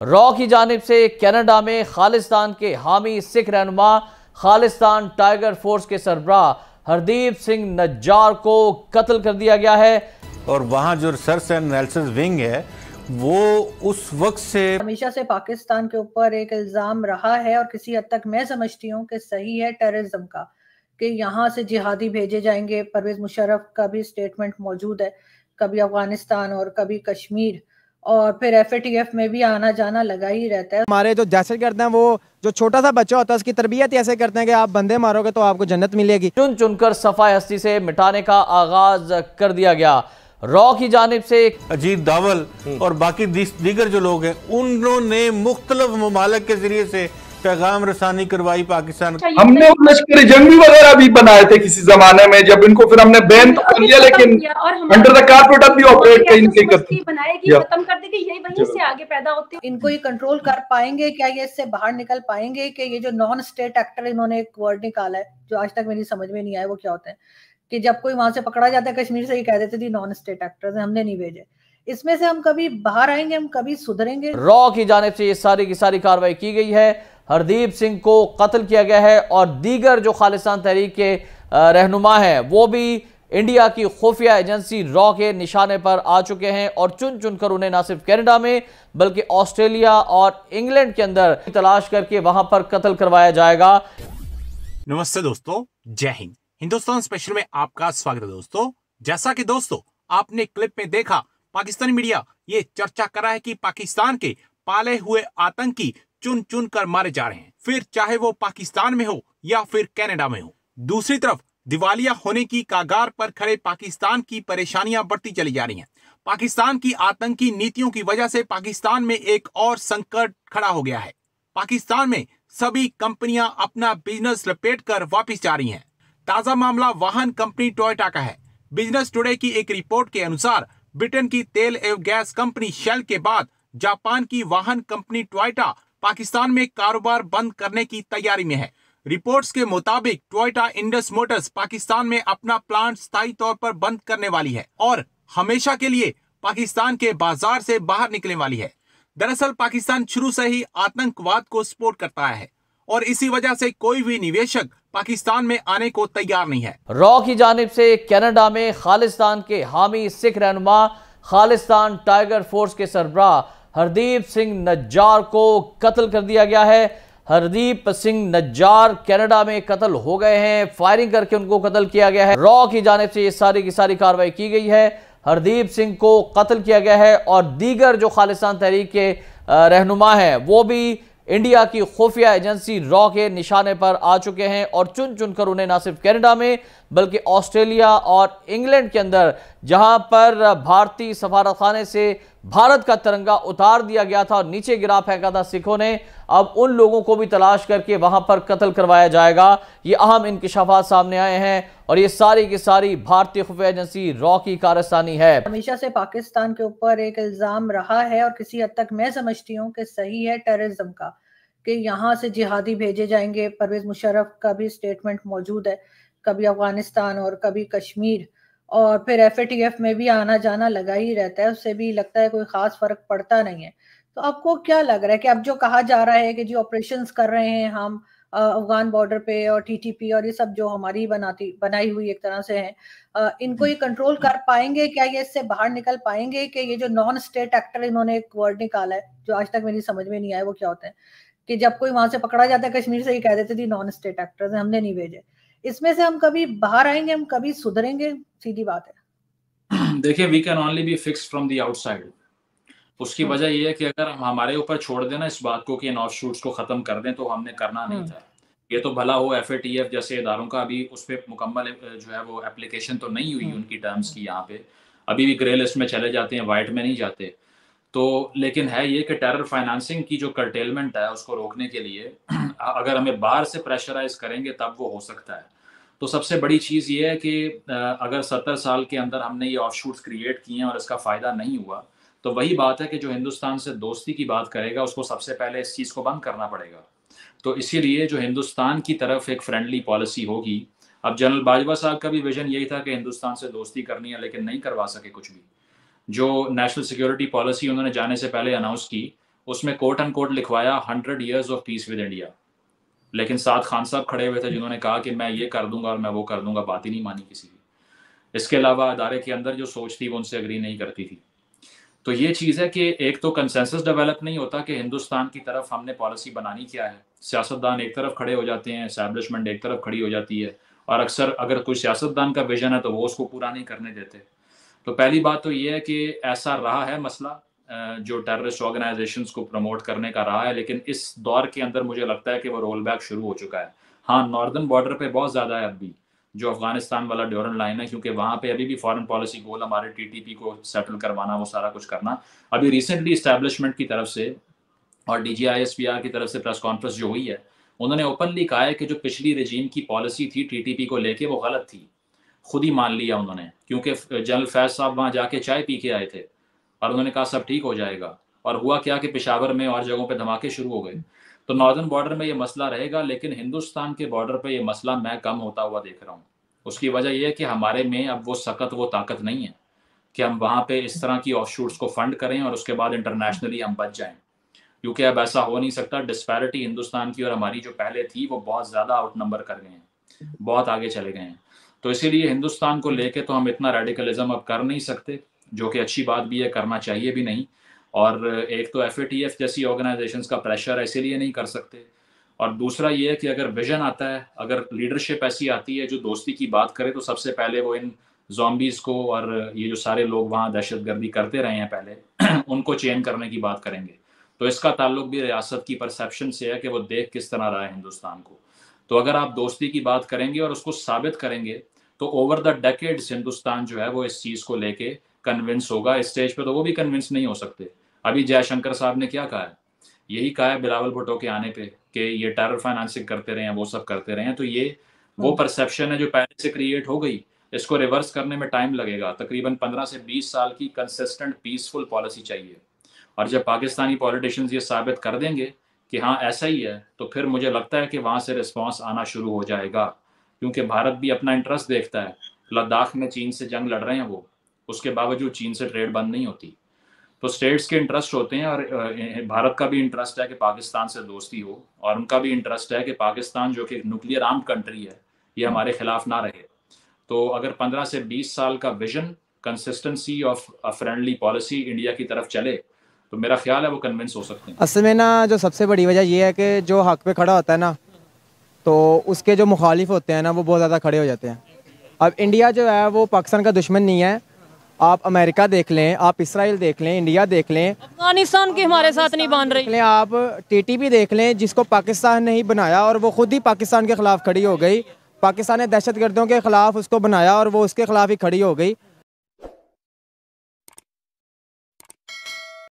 Raw की जानब से कनाडा में खालिस्तान के हामी सिख रहनुमा खालिस्तान टाइगर फोर्स के सरबरा हरदीप सिंह नज्जार को कत्ल कर दिया गया है। और वहाँ जो रिसर्च एंड एनालिसिस विंग है वो उस वक्त से हमेशा से पाकिस्तान के ऊपर एक इल्ज़ाम रहा है और किसी हद तक मैं समझती हूँ कि सही है टेररिज्म का कि यहाँ से जिहादी भेजे जाएँगे। परवेज मुशर्रफ का भी स्टेटमेंट मौजूद है। कभी अफ़गानिस्तान और कभी कश्मीर। और फिर एफ़ में भी आना जाना लगा ही रहता है। हमारे जो जैसे करते हैं वो जो छोटा सा बच्चा होता है उसकी तरबियत ऐसे करते हैं कि आप बंदे मारोगे तो आपको जन्नत मिलेगी। चुन चुनकर सफ़ाई हस्ती से मिटाने का आगाज़ कर दिया गया। रॉ की जानब से अजीत दावल और बाकी दीगर जो लोग हैं उन्होंने मुख्तलिफ़ ममालक के ज़रिए से पैगाम रसानी करवाई पाकिस्तान। अच्छा, हमने लश्कर जंगी वगैरह भी बनाए थे किसी जमाने में जब इनको फिर हमने बैन तो कर लिया लेकिन अंडर द कारपेट अब भी ऑपरेट कहीं कहीं करते खत्म कर देंगे यही वहीं से आगे पैदा होते हैं। इनको ये कंट्रोल कर पाएँगे क्या ये इससे बाहर निकल पाएँगे कि ये जो नॉन स्टेट एक्टर इन्होंने एक वर्ड निकाला है जो आज तक मेरी समझ में नहीं आया वो क्या होता है कि जब कोई वहाँ से पकड़ा जाता है कश्मीर से ही कह देते थे नॉन स्टेट एक्टर्स हमने नहीं भेजे। इसमें से हम कभी बाहर आएँगे हम कभी सुधरेंगे। रॉ की जानब से ये सारी की सारी कार्रवाई की गई है। हरदीप सिंह को कत्ल किया गया है और दीगर जो खालिस्तान तहरीक के रहनुमा हैं, वो भी इंडिया की खुफिया एजेंसी रॉ के निशाने पर आ चुके हैं और चुन चुनकर उन्हें ना सिर्फ़ कनाडा में, बल्कि ऑस्ट्रेलिया और इंग्लैंड के अंदर तलाश करके वहाँ पर कत्ल करवाया जाएगा। नमस्ते दोस्तों, जय हिंद। हिंदुस्तान स्पेशल में आपका स्वागत है दोस्तों। जैसा कि दोस्तों, आपने क्लिप में देखा, पाकिस्तानी मीडिया ये चर्चा करा है कि पाकिस्तान के पाले हुए आतंकी चुन चुन कर मारे जा रहे हैं। फिर चाहे वो पाकिस्तान में हो या फिर कनाडा में हो। दूसरी तरफ़, दिवालिया होने की कागार पर खड़े पाकिस्तान की परेशानियाँ बढ़ती चली जा रही हैं। पाकिस्तान की आतंकी नीतियों की वजह से पाकिस्तान में एक और संकट खड़ा हो गया है। पाकिस्तान में सभी कंपनियाँ अपना बिज़नेस लपेट कर वापिस जा रही हैं। ताज़ा मामला वाहन कंपनी टोयोटा का है। बिज़नेस टुडे की एक रिपोर्ट के अनुसार, ब्रिटेन की तेल एवं गैस कंपनी शेल के बाद जापान की वाहन कंपनी टोयोटा पाकिस्तान में कारोबार बंद करने की तैयारी में है। रिपोर्ट्स के मुताबिक टोयोटा इंडस मोटर्स पाकिस्तान में अपना प्लांट स्थायी तौर पर बंद करने वाली है और हमेशा के लिए पाकिस्तान के बाज़ार से बाहर निकलने वाली है। दरअसल, पाकिस्तान शुरू से ही आतंकवाद को सपोर्ट करता है और इसी वजह से कोई भी निवेशक पाकिस्तान में आने को तैयार नहीं है। रॉ की जानब से कनाडा में खालिस्तान के हामी सिख रहनुमा खालिस्तान टाइगर फोर्स के सरबराह हरदीप सिंह नज्जार को कत्ल कर दिया गया है। हरदीप सिंह नज्जार कनाडा में कत्ल हो गए हैं। फायरिंग करके उनको कत्ल किया गया है। रॉ की जानब से ये सारी की सारी कार्रवाई की गई है। हरदीप सिंह को कत्ल किया गया है और दीगर जो खालिस्तान तहरीक के रहनुमा हैं, वो भी इंडिया की खुफिया एजेंसी रॉ के निशाने पर आ चुके हैं और चुन चुनकर उन्हें ना सिर्फ़ कनाडा में, बल्कि ऑस्ट्रेलिया और इंग्लैंड के अंदर, जहाँ पर भारतीय सफारतखाने से भारत का तिरंगा उतार दिया गया था और नीचे गिरा फेंका था सिखों ने। अब उन लोगों को भी तलाश करके वहाँ पर कत्ल करवाया जाएगा। ये अहम इंकशाफात सामने आए हैं और ये सारी की सारी भारतीय खुफिया एजेंसी रॉ की कारस्तानी है। हमेशा से पाकिस्तान के ऊपर एक इल्ज़ाम रहा है और किसी हद तक मैं समझती हूँ कि सही है टेररिज्म का, कि यहाँ से जिहादी भेजे जाएँगे। परवेज मुशर्रफ का भी स्टेटमेंट मौजूद है। कभी अफ़गानिस्तान और कभी कश्मीर। और फिर एफ़ में भी आना जाना लगा ही रहता है, उससे भी लगता है कोई खास फ़र्क पड़ता नहीं है। तो आपको क्या लग रहा है कि अब जो कहा जा रहा है कि जो ऑपरेशन कर रहे हैं हम अफगान बॉर्डर पे और टीटीपी और ये सब जो हमारी बनाती, बनाई हुई एक तरह से है इनको ये कंट्रोल कर पाएँगे क्या? ये इससे बाहर निकल पाएँगे कि ये जो नॉन स्टेट एक्टर इन्होंने एक वर्ड निकाला है, जो आज तक मेरी समझ में नहीं आया वो क्या होता है, कि जब कोई वहाँ से पकड़ा जाता है, कश्मीर से ही कह देते थे नॉन स्टेट एक्टर्स हमने नहीं भेजे। इसमें से हम कभी बाहर आएँगे हम कभी सुधरेंगे सीधी बात है देखिए we can only be fix from the outside उसकी हम्म। वजह ये है कि अगर हम हमारे ऊपर छोड़ देना इस बात को कि इन ऑफ़ शूट्स को खत्म कर दें तो हमने करना नहीं हम्म। था ये तो भला हो एफएटीएफ जैसे इदारों का अभी उस पर मुकम्मल जो है वो एप्लीकेशन तो नहीं हुई हम्म। उनकी टर्म्स की यहाँ पे अभी भी ग्रे लिस्ट में चले जाते हैं वाइट में नहीं जाते तो लेकिन है ये कि टेरर फाइनेंसिंग की जो करटेलमेंट है उसको रोकने के लिए अगर हमें बाहर से प्रेशराइज करेंगे, तब वो हो सकता है। तो सबसे बड़ी चीज़ ये है कि अगर सत्तर साल के अंदर हमने ये ऑफ़ क्रिएट किए हैं और इसका फ़ायदा नहीं हुआ तो वही बात है कि जो हिंदुस्तान से दोस्ती की बात करेगा, उसको सबसे पहले इस चीज़ को बंद करना पड़ेगा। तो इसीलिए जो हिंदुस्तान की तरफ़ एक फ्रेंडली पॉलिसी होगी, अब जनरल बाजवा साहब का भी विजन यही था कि हिंदुस्तान से दोस्ती करनी है, लेकिन नहीं करवा सके कुछ भी। जो नेशनल सिक्योरिटी पॉलिसी उन्होंने जाने से पहले अनाउंस की, उसमें कोट एंड कोट लिखवाया hundred years of peace with India लेकिन साथ खान साहब खड़े हुए थे जिन्होंने कहा कि मैं ये कर दूँगा और मैं वो कर दूँगा, बात ही नहीं मानी किसी की। इसके अलावा अदारे के अंदर जो सोच थी वो उनसे अग्री नहीं करती थी। तो ये चीज़ है कि एक तो कंसेंसस डेवलप नहीं होता कि हिंदुस्तान की तरफ़ हमने पॉलिसी बनानी क्या है। सियासतदान एक तरफ़ खड़े हो जाते हैं इस्टेब्लिशमेंट एक तरफ़ खड़ी हो जाती है, और अक्सर अगर कोई सियासतदान का विजन है तो वो उसको पूरा नहीं करने देते। तो पहली बात तो ये है कि ऐसा रहा है मसला जो टेररिस्ट ऑर्गेनाइजेशन को प्रमोट करने का रहा है, लेकिन इस दौर के अंदर मुझे लगता है कि वो रोल बैक शुरू हो चुका है। हाँ नॉर्दर्न बॉर्डर पे बहुत ज़्यादा है अभी, जो अफ़गानिस्तान वाला ड्योरन लाइन है, क्योंकि वहाँ पे अभी भी फॉरेन पॉलिसी गोल हमारे टीटीपी को सेटल करवाना, वो सारा कुछ करना। अभी रिसेंटली इस्टेब्लिशमेंट की तरफ़ से और डी की तरफ़ से प्रेस कॉन्फ्रेंस जो हुई है, उन्होंने ओपनली कहा है कि जो पिछली रजीम की पॉलिसी थी टीटीपी को लेके, वो गलत थी। खुद ही मान लिया उन्होंने, क्योंकि जनरल फैज साहब वहाँ जाके चाय पी के आए थे। और उन्होंने कहा, सब ठीक हो जाएगा। और हुआ क्या कि पिशावर में और जगहों पर धमाके शुरू हो गए। तो नॉर्दर्न बॉर्डर में ये मसला रहेगा, लेकिन हिंदुस्तान के बॉर्डर पर ये मसला मैं कम होता हुआ देख रहा हूँ। उसकी वजह यह है कि हमारे में अब वो सख्त, वो ताकत नहीं है कि हम वहाँ पे इस तरह की ऑफ़ को फंड करें और उसके बाद इंटरनेशनली हम बच जाएँ। क्योंकि अब ऐसा हो नहीं सकता। डिस्पैरिटी हिंदुस्तान की और हमारी जो पहले थी, वो बहुत ज़्यादा आउट नंबर कर गए हैं, बहुत आगे चले गए हैं। तो इसीलिए हिंदुस्तान को लेके तो हम इतना रेडिकलिज्म अब कर नहीं सकते। जो कि अच्छी बात भी है, करना चाहिए भी नहीं। और एक तो एफएटीएफ जैसी ऑर्गेनाइजेशंस का प्रेशर है, इसीलिए नहीं कर सकते। और दूसरा ये है कि अगर विजन आता है, अगर लीडरशिप ऐसी आती है जो दोस्ती की बात करे तो सबसे पहले वो इन जॉम्बीज को और ये जो सारे लोग वहाँ दहशत गर्दी करते रहे हैं पहले, उनको चेंज करने की बात करेंगे। तो इसका ताल्लुक भी रियासत की परसेप्शन से है कि वो देख किस तरह रहा है हिंदुस्तान को। तो अगर आप दोस्ती की बात करेंगे और उसको साबित करेंगे तो ओवर द डेकेड्स हिंदुस्तान जो है वो इस चीज़ को लेके कन्विंस होगा स्टेज पे तो वो भी कन्विंस नहीं हो सकते। अभी जयशंकर साहब ने क्या कहा है? यही कहा है बिलावल भुट्टो के आने पे कि ये टेरर फाइनेंसिंग करते रहे हैं वो सब करते रहे हैं तो ये वो परसेप्शन हम्म। है जो पहले से क्रिएट हो गई इसको रिवर्स करने में टाइम लगेगा। तकरीबन 15 से 20 साल की कंसिस्टेंट पीसफुल पॉलिसी चाहिए। और जब पाकिस्तानी पॉलिटिशियंस ये साबित कर देंगे कि हाँ ऐसा ही है तो फिर मुझे लगता है कि वहाँ से रिस्पॉन्स आना शुरू हो जाएगा। क्योंकि भारत भी अपना इंटरेस्ट देखता है। लद्दाख में चीन से जंग लड़ रहे हैं वो। उसके बावजूद चीन से ट्रेड बंद नहीं होती। तो स्टेट्स के इंटरेस्ट होते हैं और भारत का भी इंटरेस्ट है कि पाकिस्तान से दोस्ती हो और उनका भी इंटरेस्ट है कि पाकिस्तान जो कि न्यूक्लियर आर्म कंट्री है, ये हमारे खिलाफ ना रहे। तो अगर 15 से 20 साल का vision consistency of friendly policy India की तरफ़ चले तो मेरा ख्याल है वो कन्विंस हो सकते हैं। असल में ना, जो सबसे बड़ी वजह ये है कि जो हक पे खड़ा होता है ना तो उसके जो मुखालिफ होते हैं ना, वो बहुत ज़्यादा खड़े हो जाते हैं। अब इंडिया जो है, वो पाकिस्तान का दुश्मन नहीं है आप अमेरिका देख लें आप इसराइल देख लें इंडिया देख लें। अफ़गानिस्तान की हमारे साथ नहीं बाँध रही। लें आप टीटीपी देख लें जिसको पाकिस्तान ने ही बनाया और वो खुद ही पाकिस्तान के ख़िलाफ़ खड़ी हो गई। पाकिस्तान ने दहशत गर्दों के ख़िलाफ़ उसको बनाया और वो उसके ख़िलाफ़ ही खड़ी हो गई।